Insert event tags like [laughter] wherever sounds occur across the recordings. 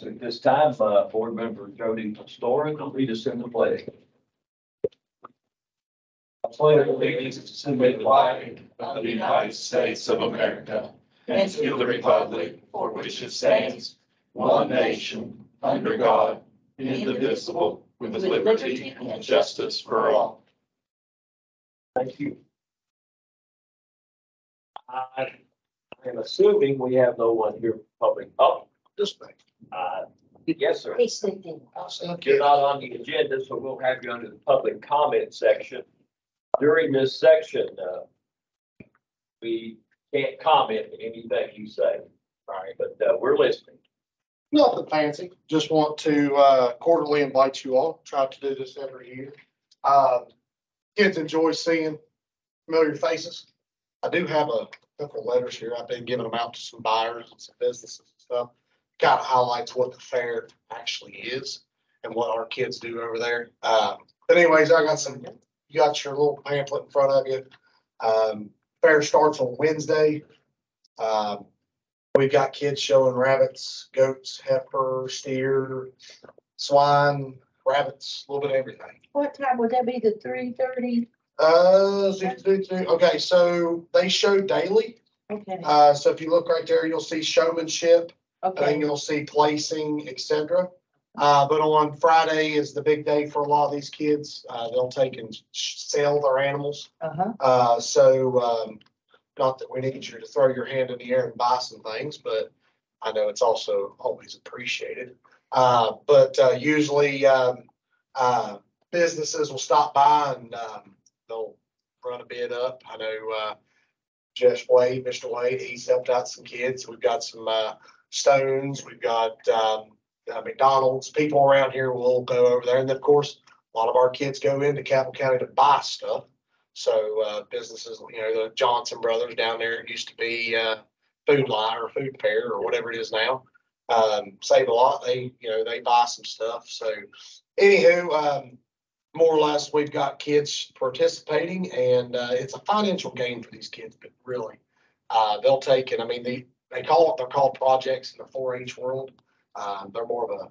At this time, uh, board member Jody Story will lead us in the pledge. I pledge allegiance to the flag of the United States of America and to the republic for which it stands, one nation, under God, indivisible, with liberty and justice for all. Thank you. I am assuming we have no one here public, oh, this way. Uh, yes, sir. Please sit in. You're not on the agenda, so we'll have you under the public comment section. During this section, uh, we can't comment on anything you say, all right, but, uh, we're listening. Nothing fancy, just want to uh, quarterly invite you all, try to do this every year. Um, Kids enjoy seeing familiar faces. I do have a couple letters here, I've been giving them out to some buyers and some businesses and stuff. Kind of highlights what the fair actually is and what our kids do over there. Um, But anyways, I got some, you got your little pamphlet in front of you. Um, Fair starts on Wednesday. Um, We've got kids showing rabbits, goats, heifer, steer, swine, rabbits, a little bit of everything. What time would that be? The three thirty? Uh, zoo, zoo, zoo. okay, so they show daily. Okay, Uh, so if you look right there, you'll see showmanship, then okay. you'll see placing, et cetera. Uh, but on Friday is the big day for a lot of these kids. Uh, they'll take and sh- sell their animals. Uh-huh. Uh, so, um, not that we need you to throw your hand in the air and buy some things, but I know it's also always appreciated. Uh, but, uh, usually, um, uh, businesses will stop by and, um, they'll run a bid up. I know, uh, Jeff Wade, Mr. Wade, he's helped out some kids. We've got some, uh, Stones, we've got, um, uh, McDonald's, people around here will go over there. And then, of course, a lot of our kids go into Cabell County to buy stuff. So, uh, businesses, you know, the Johnson Brothers down there, it used to be, uh, Food Line or Food Pair or whatever it is now. Um, save a lot. They, you know, they buy some stuff. So anywho, um, more or less, we've got kids participating and, uh, it's a financial gain for these kids, but really, uh, they'll take it. I mean, they, they call it, they're called projects in the four H world. Uh, they're more of a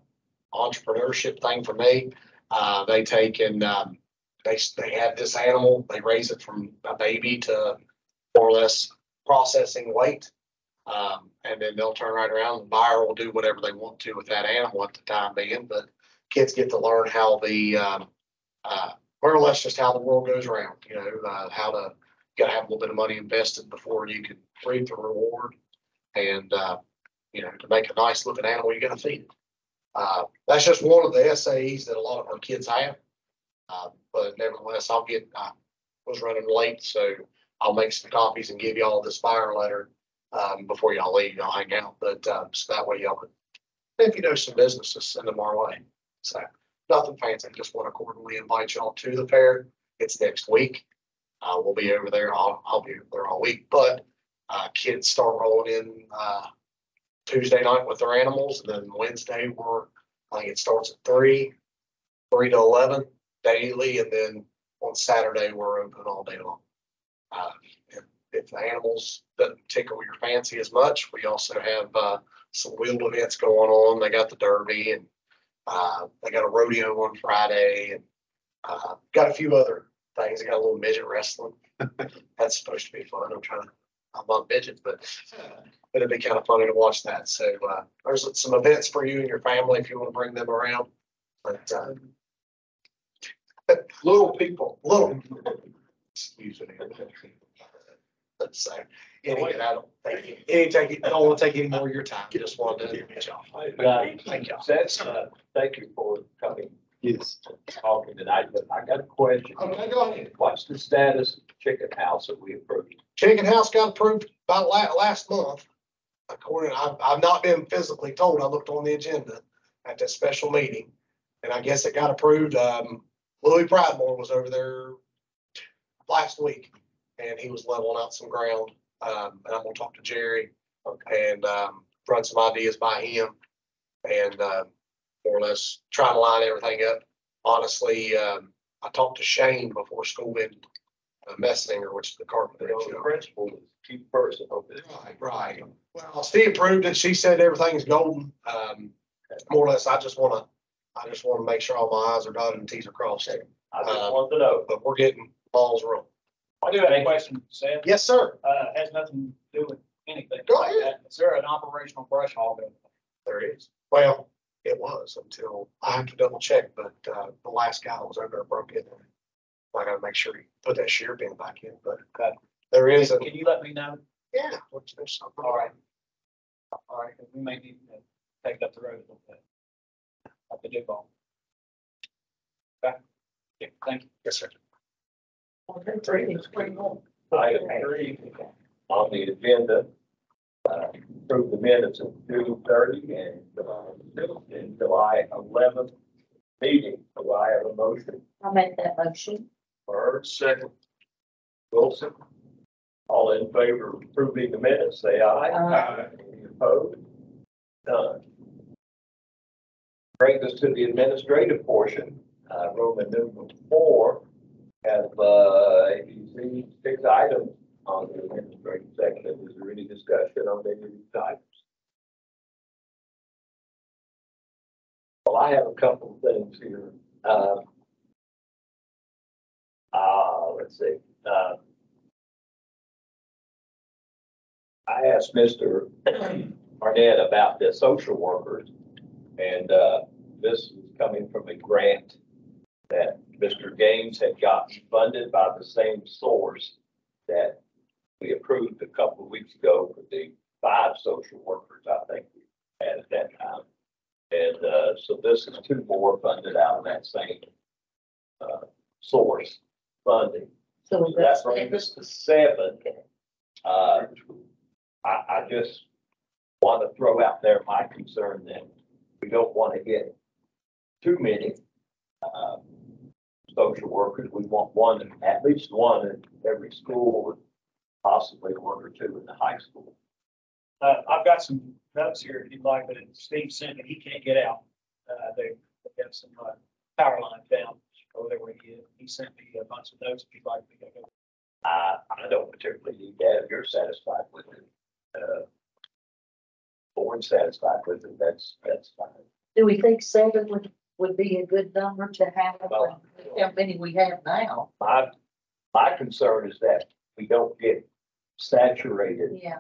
entrepreneurship thing for me. Uh, they take and, um, they, they have this animal, they raise it from a baby to more or less processing weight. Um, and then they'll turn right around, the buyer will do whatever they want to with that animal at the time being, but kids get to learn how the, um, uh, more or less just how the world goes around, you know, uh, how to, you gotta have a little bit of money invested before you can reap the reward. And, uh, you know, to make a nice looking animal, you're going to feed it. Uh, that's just one of the essays that a lot of our kids have. Uh, but nevertheless, I'll get, I was running late, so I'll make some copies and give y'all this fire letter. Um, before y'all leave, y'all hang out, but, um, so that way y'all can, if you know some businesses, send them our way. So nothing fancy, I just want to cordially invite y'all to the fair. It's next week. Uh, we'll be over there. I'll, I'll be there all week, but, uh, kids start rolling in, uh, Tuesday night with their animals and then Wednesday we're, I think it starts at three, three to eleven daily, and then on Saturday, we're open all day long. Uh, if, if the animals doesn't tickle your fancy as much, we also have, uh, some wheeled events going on. They got the derby and, uh, they got a rodeo on Friday and, uh, got a few other things. They got a little midget wrestling. [laughs] That's supposed to be fun. I'm trying to, I'm not midget, but it'd be kind of funny to watch that. So, uh, there's some events for you and your family if you want to bring them around. But, uh, [laughs] little people, little. Excuse me. So, any, I don't, thank. Any, it- don't want to take any more of your time. Just wanted to get y'all. Thank you. That's, uh, thank you for coming, Yes. talking tonight, but I got a question. Okay, go ahead. What's the status of the chicken house that we approved? Chicken house got approved about la- last month. According, I've, I've not been physically told. I looked on the agenda at that special meeting. And I guess it got approved. Um, Louis Pridemore was over there last week and he was leveling out some ground. Um, and I'm gonna talk to Jerry and, um, run some ideas by him. And, uh, more or less try to line everything up. Honestly, um, I talked to Shane before school ended, uh, Messinger, which is the carpenter. You know, the principal is chief person. Right, right. Well, Steve approved it. She said everything's golden. Um, more or less, I just wanna, I just wanna make sure all my i's are dotted and t's are crossed. I just want to know. But we're getting balls rolling. I do have a question, Sam. Yes, sir. Uh, has nothing to do with anything. Go ahead. Is there an operational brush hog? there? There is. Well, it was until I have to double check, but, uh, the last guy that was over there broke in. I gotta make sure he put that shear bin back in, but Okay. there is a, Can you let me know? yeah, which there's something. All right. All right, 'cause we may need to take it up the road a little bit. Up the dip ball. Okay. Yeah, thank you. Yes, sir. Three is twenty-one. Item three on the agenda, uh, approve the minutes of June thirty and, uh, and July eleventh meeting. Do I have a motion? I'll make that motion. Bird, second. Wilson. All in favor of approving the minutes, say aye. Aye. Any opposed? None. Brings us to the administrative portion, uh, Roman numeral four. Have, uh, six items the administrative section. Is there any discussion on any of these items? Well, I have a couple of things here. Uh, uh, let's see, uh, I asked Mr. Arnett about the social workers, and, uh, this is coming from a grant that Mr. Gaines had got funded by the same source that we approved a couple of weeks ago for the five social workers, I think we had at that time. And, uh, so this is two more funded out of that same, uh, source funding. So that brings us to seven. Uh, I, I just want to throw out there my concern that we don't want to get too many, uh, social workers. We want one, at least one in every school, possibly one or two in the high school. Uh, I've got some notes here if you'd like, but Steve sent me, he can't get out. Uh, they, they have some, uh, power lines down over there where he is. He sent me a bunch of notes if you'd like me to go. I, I don't particularly need that. If you're satisfied with it, uh, board satisfied with it, that's, that's fine. Do we think seven would, would be a good number to have? Well- How many we have now? My, my concern is that we don't get saturated, Yeah,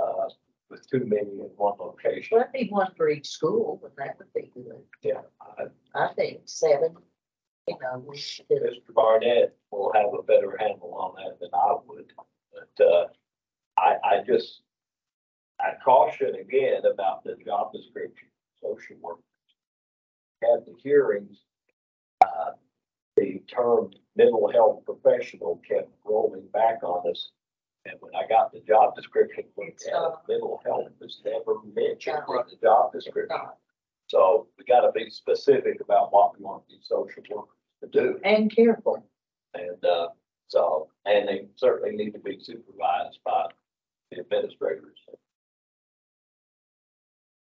uh, with too many in one location. well, that'd be one for each school, but that would be good. Yeah, I- I think seven, you know, we should. Mr. Barnett will have a better handle on that than I would. But, uh, I, I just, I caution again about the job description, social work. At the hearings, uh, the term mental health professional kept rolling back on us. And when I got the job description, It's uh, mental health was never mentioned in the job description. So we gotta be specific about what we want these social workers to do. And careful. And, uh, so, and they certainly need to be supervised by the administrators.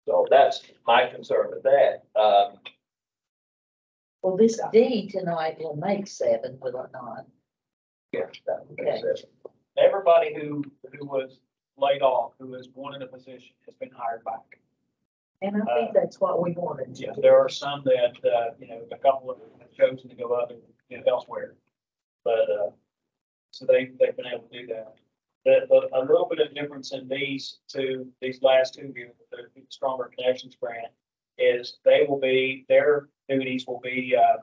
So that's my concern with that. Um, Well, this D tonight will make seven, will it not? yeah, that would Okay. Everybody who, who was laid off, who is wanted a position, has been hired back. And I think that's what we wanted to Yeah, do. there are some that, uh, you know, a couple of them have chosen to go other, you know, elsewhere. But, uh, so they, they've been able to do that. But, the, a little bit of difference in these two, these last two here, the Stronger Connections grant, is they will be, their duties will be, uh,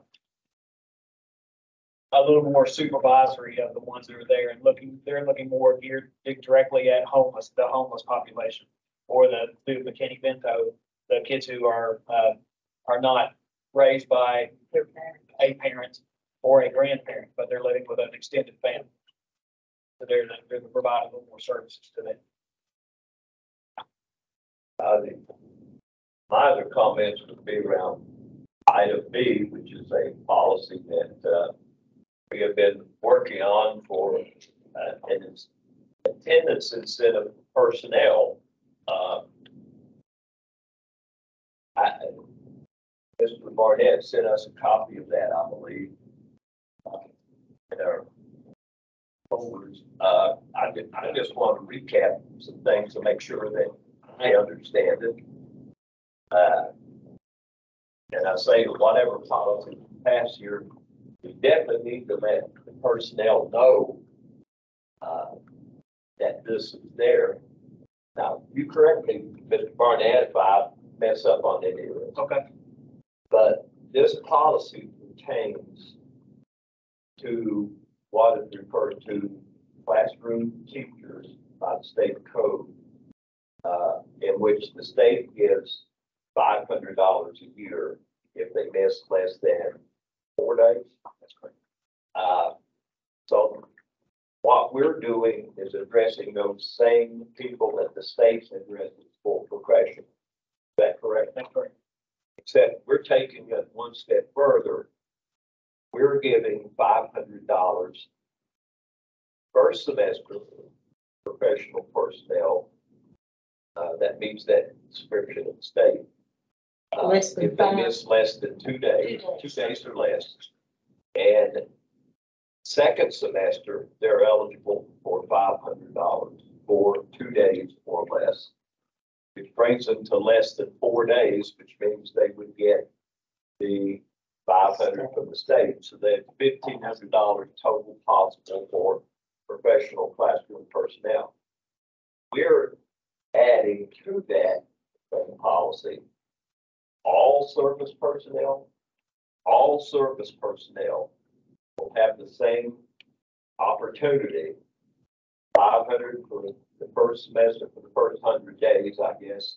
a little more supervisory of the ones that are there and looking, they're looking more geared directly at homeless, the homeless population. Or the, through McKinney Vento, the kids who are, uh, are not raised by a parent or a grandparent, but they're living with an extended family. So they're, they're providing a little more services to them. Uh, my other comments would be around item B, which is a policy that, uh, we have been working on for, uh, it's attendance incentive personnel. Uh, I, Mr. Barnett sent us a copy of that, I believe. uh, In our folders. Uh, I just, I just want to recap some things to make sure that I understand it. Uh, And I say whatever policy we pass here, we definitely need to let the personnel know uh, that this is there. Now, you correct me, Mr. Barnett, if I mess up on any of this. Okay. But this policy pertains to what is referred to classroom teachers by the state code, uh, in which the state gives five hundred dollars a year if they miss less than four days. That's correct. Uh, so what we're doing is addressing those same people that the state addresses for profession. Is that correct? That's correct. Except we're taking it one step further. We're giving five hundred dollars first semester professional personnel. Uh, that meets that description of the state. Uh, Less than If they five. miss less than two days, Two two days. days or less. And second semester, they're eligible for five hundred dollars for two days or less which brings them to less than four days, which means they would get the five hundred from the state, so that fifteen hundred dollars total possible for professional classroom personnel. We're adding to that same policy, all service personnel, all service personnel will have the same opportunity. Five hundred for the first semester, for the first hundred days, I guess.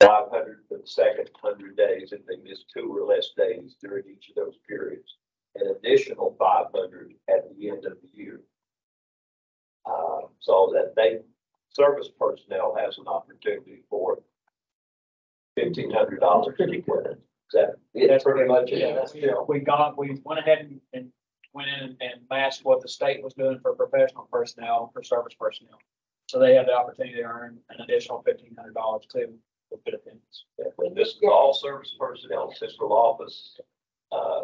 Five hundred for the second hundred days if they miss two or less days during each of those periods. An additional five hundred at the end of the year. Uh, so that they, service personnel has an opportunity for fifteen hundred dollars. Is that, that's pretty much it. Yeah, That's, we- we got, we went ahead and, and went in and matched what the state was doing for professional personnel, for service personnel. So they have the opportunity to earn an additional fifteen hundred dollars too, for benefits. And this is all service personnel, central office, uh,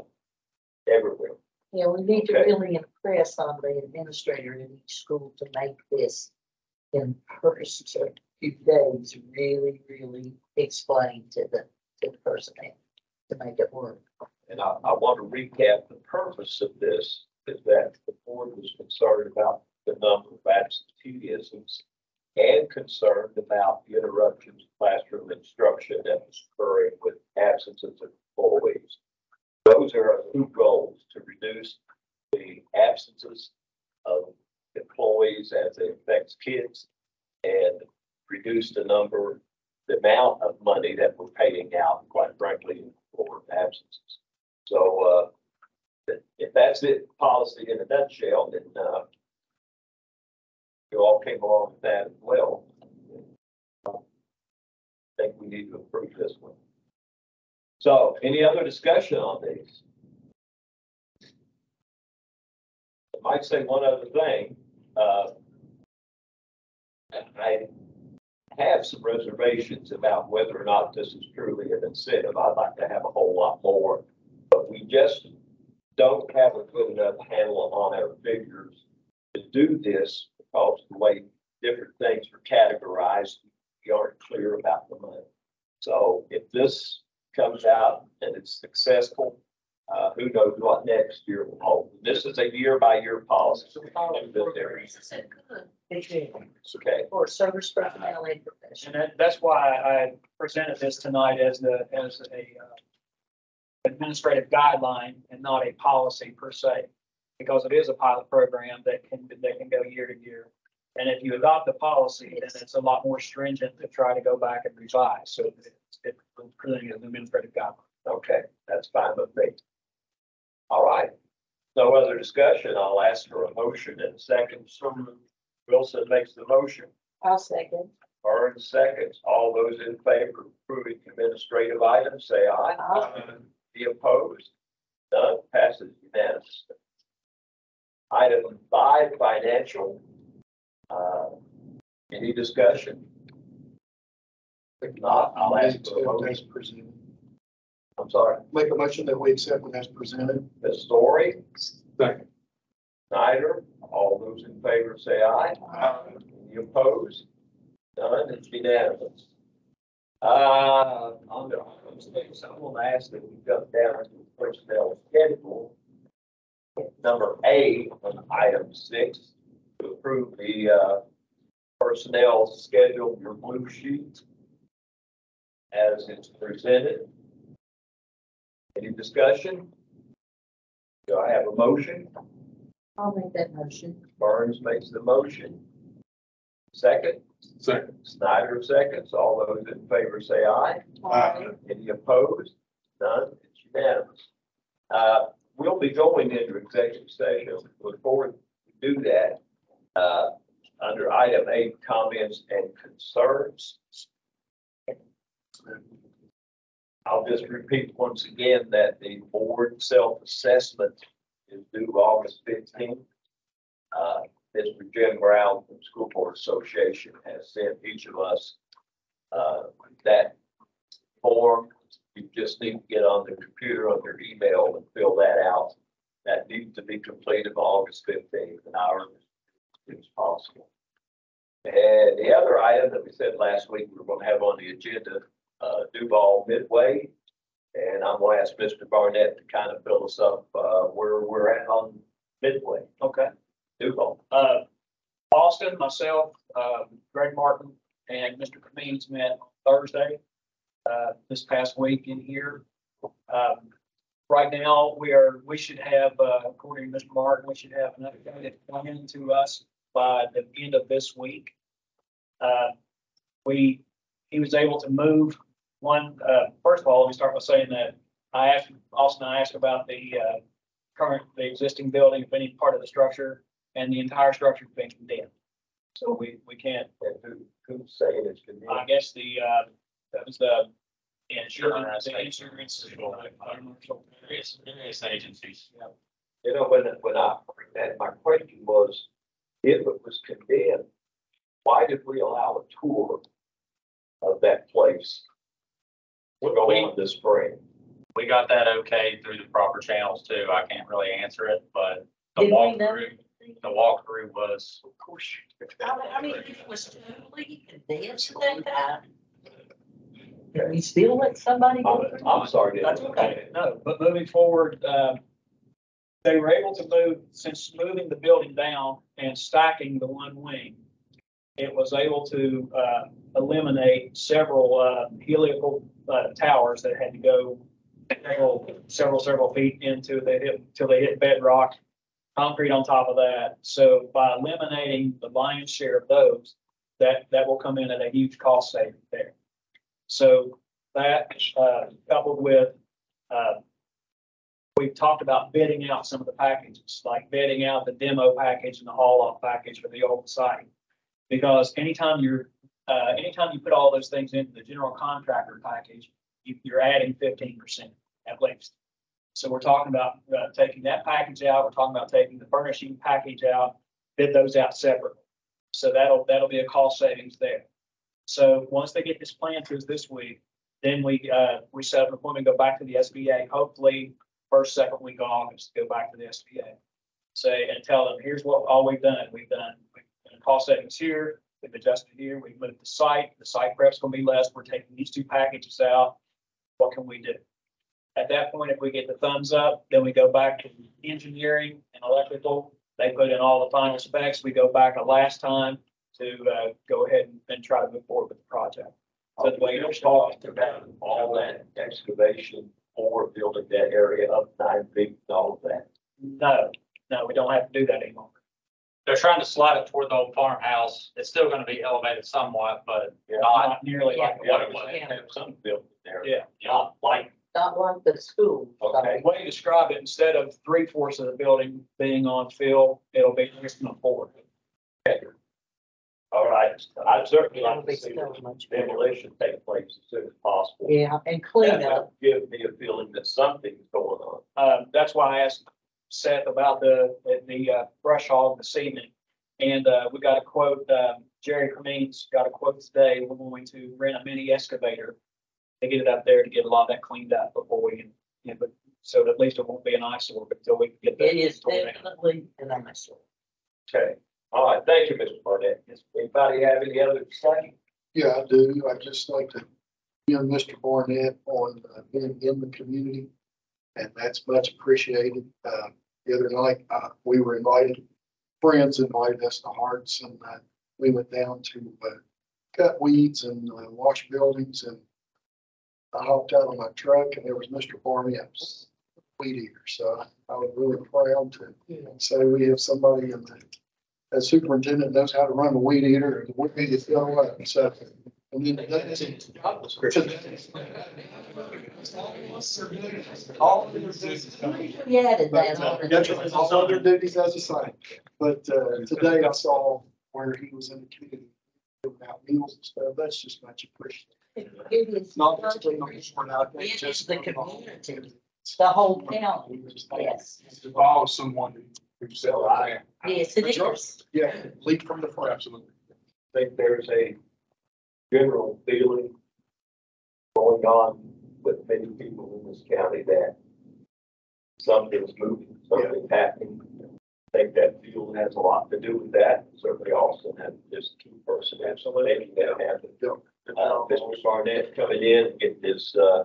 everywhere. Yeah, we need to Okay. really impress on the administrator in each school to make this in first few days, really, really explain to the, to the personnel to make it work. And I, I want to recap the purpose of this, is that the board was concerned about the number of absenteeisms and concerned about the interruptions of classroom instruction that was occurring with absences of employees. Those are our two goals, to reduce the absences of employees as it affects kids and reduce the number, the amount of money that we're paying out, quite frankly, for absences. So, uh, if- that's it, policy in a nutshell, then, uh, you all came along with that as well. I think we need to approve this one. So, any other discussion on these? I might say one other thing, uh, I have some reservations about whether or not this is truly an incentive. I'd like to have a whole lot more. But we just don't have a good enough handle on our figures to do this because the way different things are categorized, we aren't clear about the money. So if this comes out and it's successful, uh, who knows what next year will hold. This is a year by year policy. in this area. Okay. Or service personnel and And professional. that, that's why I presented this tonight as the, as a uh, administrative guideline and not a policy per se. Because it is a pilot program that can, that can go year to year. And if you adopt the policy, then it's a lot more stringent to try to go back and revise. So it's, it's presenting an administrative guideline. Okay, that's fine with me. All right. No other discussion. I'll ask for a motion and second. So Wilson makes the motion. I'll second. Burns seconds. All those in favor of approving administrative items, say aye. Aye. Be opposed? None. Passes unanimously. Item five, financial. Uh, Any discussion? If not, I'll ask for a motion. Presented. I'm sorry, Make a motion that we accept it as presented. Ms. Story? Second. Snyder, all those in favor say aye. Any opposed? None, it's unanimous. Uh, on the, things I'm gonna ask that we go down to personnel schedule. Number A on item six, to approve the, uh, personnel schedule, your blue sheet. As it's presented. Any discussion? Do I have a motion? I'll make that motion. Burns makes the motion. Second, Second. Snyder seconds. All those in favor say aye. Aye. Any opposed? None, it's unanimous. Uh, we'll be going into executive session. Before we do that, uh, under item eight, comments and concerns. I'll just repeat once again that the board self-assessment is due August fifteenth. Uh, Mr. Jim Brown from School Board Association has sent each of us, uh, that form. You just need to get on the computer, on your email and fill that out. That needs to be completed by August fifteenth, an hour as possible. And the other item that we said last week, we were gonna have on the agenda, Duval Midway. And I'm gonna ask Mr. Barnett to kind of fill us up, uh, where we're at on Midway, Okay. Duval. Uh, Austin, myself, um, Greg Martin, and Mr. Cummings met Thursday, uh, this past week in here. Um, right now, we are, we should have, uh, according to Mr. Martin, we should have an updated plan to us by the end of this week. Uh, we, he was able to move one, uh, first of all, let me start by saying that I asked, Austin, I asked about the, uh, current, the existing building, if any part of the structure and the entire structure has been condemned. So we, we can't, And who, who's saying it's condemned. I convenient? guess the, uh, that was the insurance, the insurance. uh. Various, various agencies. You know, when, when I, that, my question was, if it was condemned, why did we allow a tour of that place? To go on this spring? We got that okay through the proper channels too. I can't really answer it, but the Did we know? walkthrough, the walkthrough was. Of course. I mean, if it was totally condensed at that time. Can we still let somebody go I'm, through? I'm sorry. to That's okay, no, but moving forward, um, they were able to move, since moving the building down and stacking the one wing, it was able to, uh, eliminate several, uh, helical, uh, towers that had to go several, several, several feet into, they hit, till they hit bedrock, concrete on top of that. So by eliminating the lion's share of those, that, that will come in at a huge cost saving there. So that, uh, coupled with, uh, we've talked about bidding out some of the packages, like bidding out the demo package and the haul off package for the old site. Because anytime you're, uh, anytime you put all those things into the general contractor package, you, you're adding fifteen percent at least. So we're talking about, uh, taking that package out, we're talking about taking the furnishing package out, bid those out separately. So that'll, that'll be a cost savings there. So once they get this plan us this week, then we, uh, we set up an appointment, go back to the SBA, hopefully first, second week of August, go back to the SBA. Say, and tell them, here's what, all we've done, we've done, we've done cost savings here, we've adjusted here, we've moved the site, the site prep's gonna be less, we're taking these two packages out. What can we do? At that point, if we get the thumbs up, then we go back to engineering and electrical. They put in all the final specs. We go back a last time to, uh, go ahead and, and try to move forward with the project. So the way you're talked about all that excavation or building that area up nine feet all of that. No, no, we don't have to do that anymore. They're trying to slide it toward the old farmhouse. It's still gonna be elevated somewhat, but not, Not nearly like what what it was. Have some built there. Yeah. Not like, Not like the school. Okay. The way you describe it, instead of three fourths of the building being on fill, it'll be just on four. all right, I'd certainly It'll like be to see so the much demolition take place as soon as possible. Yeah, and clean That up. would Give me a feeling that something's going on. Um, that's why I asked Seth about the, the, uh, brush hog this evening. And, uh, we got a quote, um, Jerry Cremines got a quote today. We're going to rent a mini excavator to get it up there to get a lot of that cleaned up before we, can you know, but, so that at least it won't be an eyesore until we can get that. It is torn down. definitely an eyesore. Okay, all right, thank you, Mr. Barnett. Does Anybody have any other discussion? Yeah, I do. I'd just like to you and Mr. Barnett on uh, being in the community. And that's much appreciated. Uh, the other night, uh, we were invited, friends invited us to Hearts and, uh, we went down to, uh, cut weeds and uh, wash buildings and I hopped out of my truck and there was Mr. Barnett's weed eater. So I was really proud to say we have somebody in the, a superintendent knows how to run a weed eater and the weed eater still up. So. And then that's it. All the duties. You added But, that uh, on. that's other duties as a sign. But, uh, today I saw where he was in the community, giving out meals and stuff. That's just much appreciated. It is Not just clean up the board out there, It is just the for community. the whole county, yes. Involve someone who, who said, I. Yes, it is. Yeah, lead from the front. Absolutely. think there's a general feeling going on with many people in this county that something's moving, something's happening. I think that field has a lot to do with that. Certainly Austin had just key person absolutely making that happen. Uh, Mr. Barnett coming in, and get this, uh,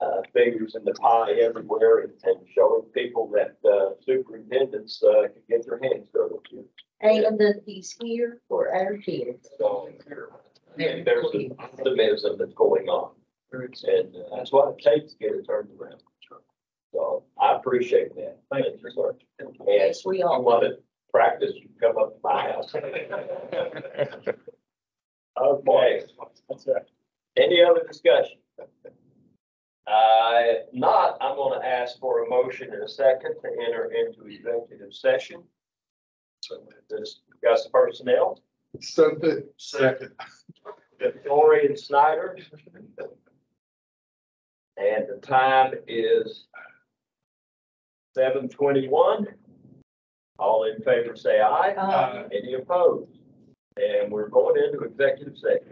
uh, fingers in the pie everywhere and and showing people that, uh, superintendents, uh, can get their hands dirty. And that he's here for our kids. So there's an optimism that's going on. And uh, that's what it takes to get it turned around. So I appreciate that. Thank you, sir. And if Yes, we you all. want to practice, you can come up to my house. Okay, That's right. any other discussion? Uh, if not, I'm gonna ask for a motion in a second to enter into executive session. So discuss personnel. So the second. Victoria and Snyder. And the time is seven twenty-one. All in favor, say aye. Uh, Any opposed? And we're going into executive session.